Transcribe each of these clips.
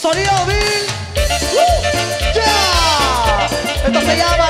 Sonido Bill. Uh, yeah. Esto se llama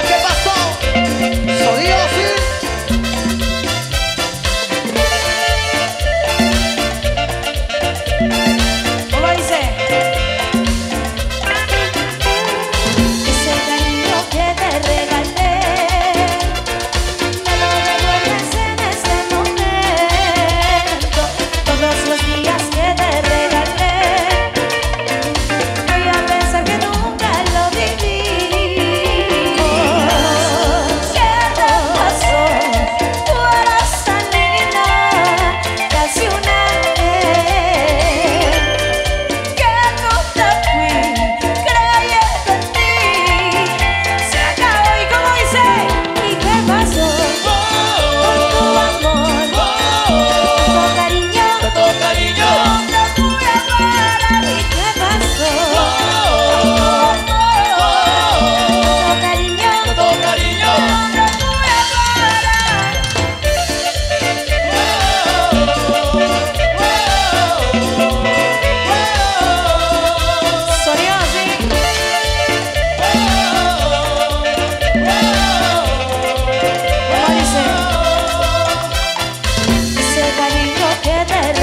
誰かに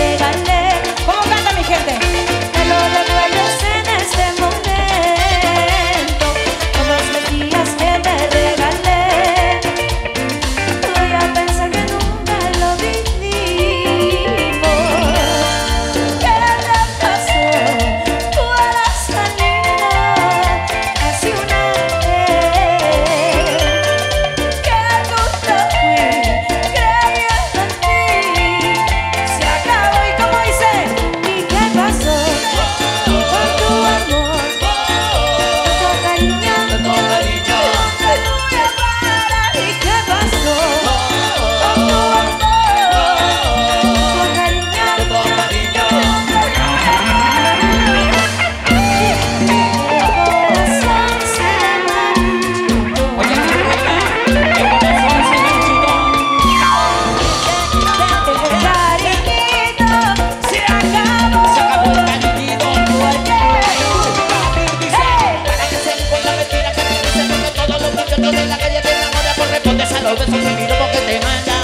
Tal vez el miro porque te manda.